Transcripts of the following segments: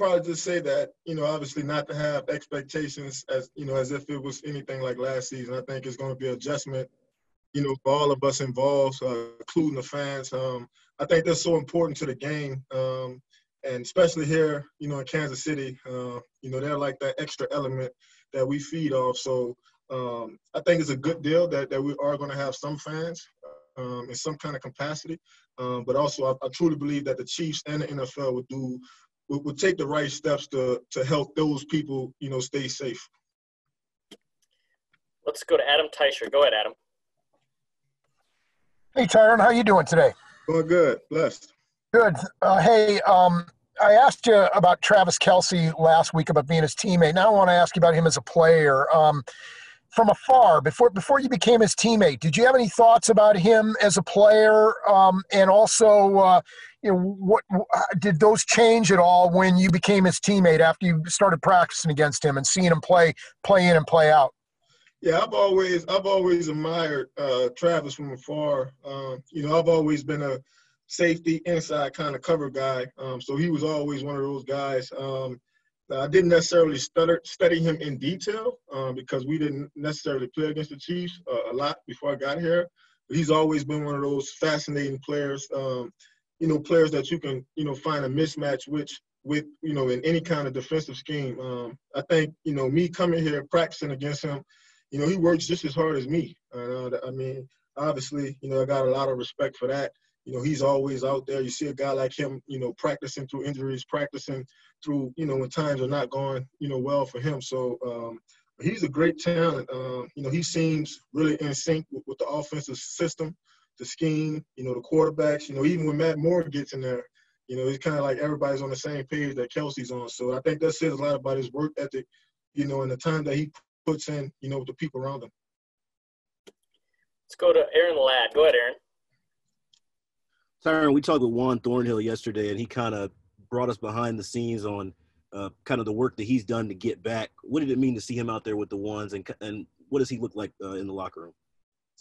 probably just say that you know, obviously not to have expectations as you know as if it was anything like last season. I think it's going to be adjustment, you know, for all of us involved, uh, including the fans. Um, I think that's so important to the game, um, and especially here, you know, in Kansas City. Uh, you know, they're like that extra element that we feed off. So um, I think it's a good deal that that we are going to have some fans um, in some kind of capacity. Um, but also, I, I, truly believe that the Chiefs and the NFL would do would, would take the right steps to to help those people, you know, stay safe. Let's go to Adam Teicher. Go ahead, Adam. Hey, Tyrann, how you doing today? Doing good, blessed. Good. Uh, hey, um, I asked you about Travis Kelce last week about being his teammate. Now I want to ask you about him as a player. Um, from afar before before you became his teammate did you have any thoughts about him as a player? Um, and also uh, you know what did those change at all when you became his teammate after you started practicing against him and seeing him play play in and play out? Yeah i've always i've always admired uh, travis from afar. Um, you know i've always been a safety inside kind of cover guy. Um, so he was always one of those guys. Um, I didn't necessarily stutter, study him in detail um, because we didn't necessarily play against the Chiefs uh, a lot before I got here. But he's always been one of those fascinating players, um, you know, players that you can, you know, find a mismatch which with, you know, in any kind of defensive scheme. Um, I think, you know, me coming here practicing against him, you know, he works just as hard as me. Uh, I mean, obviously, you know, I got a lot of respect for that you know, he's always out there. You see a guy like him, you know, practicing through injuries, practicing through, you know, when times are not going, you know, well for him. So um, he's a great talent. Um, you know, he seems really in sync with, with, the offensive system, the scheme, you know, the quarterbacks. You know, even when Matt Moore gets in there, you know, it's kind of like everybody's on the same page that Kelce's on. So I think that says a lot about his work ethic, you know, and the time that he puts in, you know, with the people around him. Let's go to Aaron Ladd. Go ahead, Aaron. Tyrann, we talked with Juan Thornhill yesterday, and he kind of brought us behind the scenes on uh, kind of the work that he's done to get back. What did it mean to see him out there with the ones, and and what does he look like uh, in the locker room?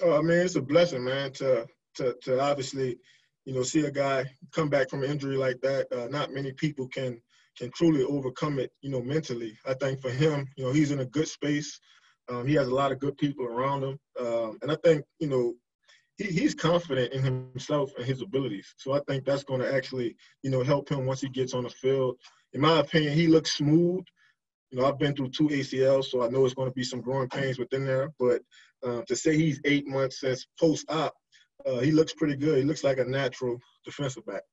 Oh, I mean, it's a blessing, man, to to to obviously, you know, see a guy come back from an injury like that. Uh, not many people can can truly overcome it, you know, mentally. I think for him, you know, he's in a good space. Um, he has a lot of good people around him, um, and I think, you know, he, he's confident in himself and his abilities. So I think that's going to actually, you know, help him once he gets on the field. In my opinion, he looks smooth. You know, I've been through two ACLs, so I know it's going to be some growing pains within there. But uh, to say he's eight months since post-op, uh, he looks pretty good. He looks like a natural defensive back.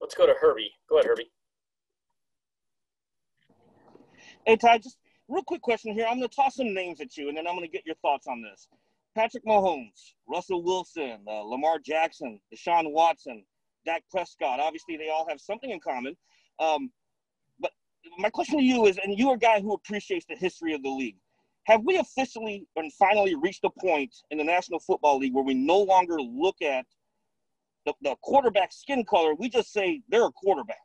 Let's go to Herbie. Go ahead, Herbie. Hey, Ty, just real quick question here. I'm going to toss some names at you, and then I'm going to get your thoughts on this. Patrick Mahomes, Russell Wilson, uh, Lamar Jackson, Deshaun Watson, Dak Prescott. Obviously, they all have something in common. Um, but my question to you is, and you're a guy who appreciates the history of the league. Have we officially and finally reached a point in the National Football League where we no longer look at the, the quarterback skin color? We just say they're a quarterback.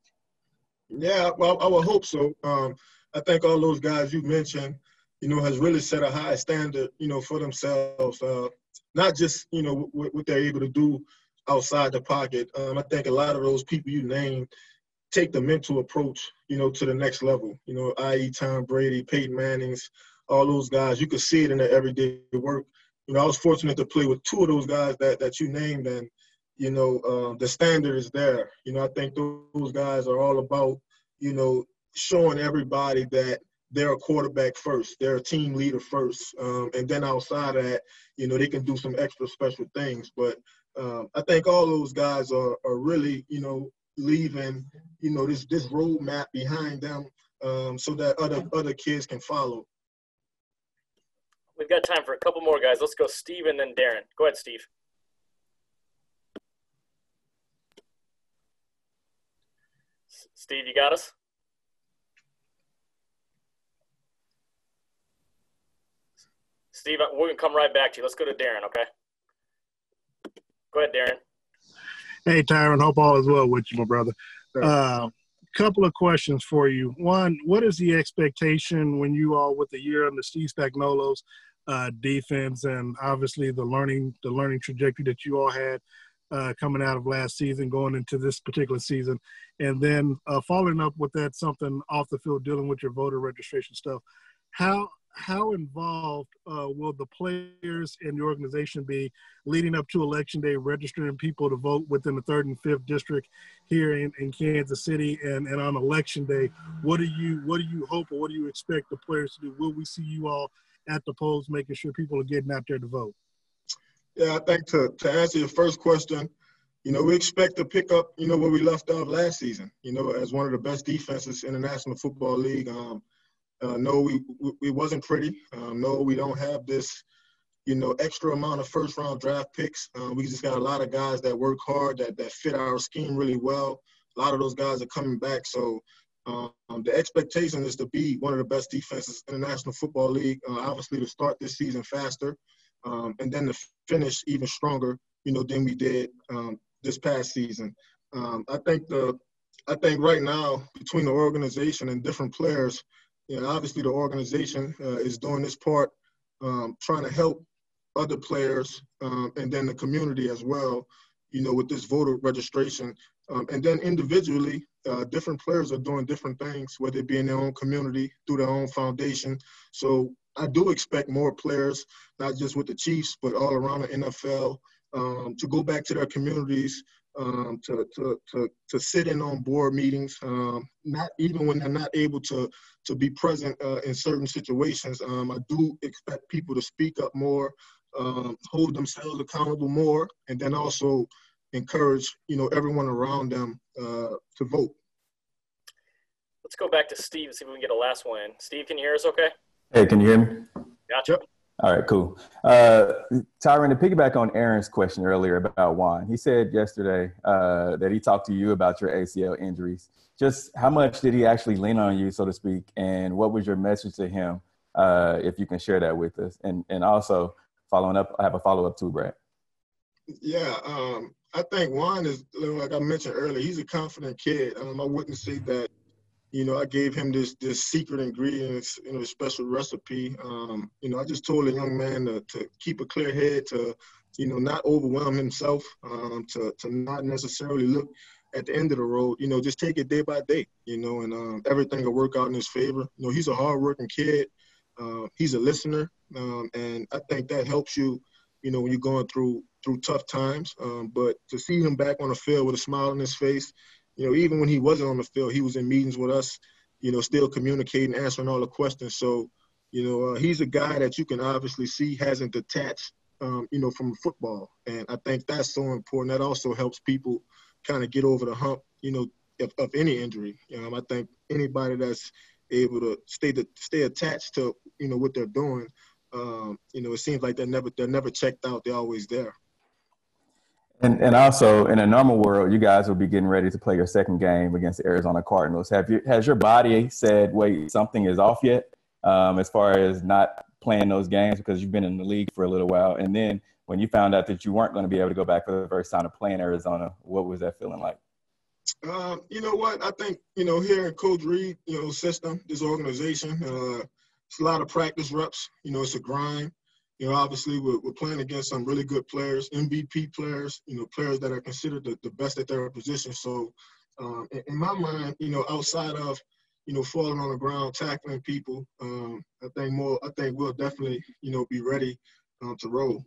Yeah, well, I would hope so. Um, I think all those guys you mentioned – you know, has really set a high standard, you know, for themselves. Uh, not just, you know, what, what, they're able to do outside the pocket. Um, I think a lot of those people you named take the mental approach, you know, to the next level. You know, i.e. Tom Brady, Peyton Manning's, all those guys. You could see it in their everyday work. You know, I was fortunate to play with two of those guys that that you named, and you know, uh, the standard is there. You know, I think those guys are all about, you know, showing everybody that – they're a quarterback first. They're a team leader first. Um, and then outside of that, you know, they can do some extra special things. But um, I think all those guys are, are really, you know, leaving, you know, this this roadmap behind them um, so that other other kids can follow. We've got time for a couple more guys. Let's go Steve and then Darren. Go ahead, Steve. Steve, you got us? Steve, we're gonna come right back to you. Let's go to Darren, okay? Go ahead, Darren. Hey, Tyrann. Hope all is well with you, my brother. A uh, couple of questions for you. One, what is the expectation when you all with the year under Steve Spagnuolo's uh, defense and obviously the learning the learning trajectory that you all had? uh, coming out of last season, going into this particular season, and then uh, following up with that, something off the field, dealing with your voter registration stuff. How how involved uh, will the players and the organization be leading up to election day, registering people to vote within the third and fifth district here in, in Kansas City, and, and on election day, what do you what do you hope or what do you expect the players to do? Will we see you all at the polls, making sure people are getting out there to vote? Yeah, I think to, to answer your first question, you know, we expect to pick up, you know, where we left off last season, you know, as one of the best defenses in the National Football League. Um, uh, no, we, we, we wasn't pretty. Um, no, we don't have this, you know, extra amount of first round draft picks. Uh, we just got a lot of guys that work hard, that, that fit our scheme really well. A lot of those guys are coming back. So um, the expectation is to be one of the best defenses in the National Football League. Uh, obviously, to start this season faster, um, and then to finish even stronger, you know, than we did um, this past season. Um, I think the, I think right now between the organization and different players, you obviously the organization uh, is doing this part, um, trying to help other players um, and then the community as well, you know, with this voter registration. Um, and then individually, uh, different players are doing different things, whether it be in their own community, through their own foundation. So I do expect more players, not just with the Chiefs, but all around the NFL, um, to go back to their communities, um, to, to, to, to sit in on board meetings, um, not even when they're not able to, to be present uh, in certain situations. Um, I do expect people to speak up more, um, hold themselves accountable more, and then also encourage you know everyone around them uh, to vote. Let's go back to Steve and see if we can get a last one. Steve, can you hear us? Okay. Hey, can you hear me? Gotcha. Yep. All right, cool. Uh, Tyrann, to piggyback on Aaron's question earlier about Juan, he said yesterday uh, that he talked to you about your ACL injuries. Just how much did he actually lean on you, so to speak, and what was your message to him, uh, if you can share that with us? And and also following up, I have a follow up too, Brad. Yeah, um, I think Juan is like I mentioned earlier. He's a confident kid. Um, I wouldn't say that. You know, I gave him this this secret ingredient, you know, special recipe. Um, you know, I just told a young man to, to keep a clear head, to you know, not overwhelm himself, um, to to not necessarily look at the end of the road. You know, just take it day by day. You know, and um, everything will work out in his favor. You know, he's a hardworking kid. Uh, he's a listener, um, and I think that helps you. You know, when you're going through through tough times. Um, but to see him back on the field with a smile on his face, you know, even when he wasn't on the field, he was in meetings with us, you know, still communicating, answering all the questions. So, you know, uh, he's a guy that you can obviously see hasn't detached, um, you know, from football. And I think that's so important. That also helps people kind of get over the hump, you know, of, of any injury. Um, I think anybody that's able to stay to stay attached to, you know, what they're doing, um, you know, it seems like they're never they're never checked out. They're always there. And and also in a normal world, you guys will be getting ready to play your second game against the Arizona Cardinals. Have you has your body said, wait, something is off yet? Um, as far as not playing those games because you've been in the league for a little while, and then when you found out that you weren't going to be able to go back for the first time to play in Arizona, what was that feeling like? Um, you know what? I think you know here in Coach Reid, you know, system, this organization, uh, it's a lot of practice reps. You know, it's a grind. You know, obviously we're, we're playing against some really good players, MVP players, you know, players that are considered the, the best at their position. So um, in, in, my mind, you know, outside of, you know, falling on the ground, tackling people, um, I think more, I think we'll definitely, you know, be ready um, to roll.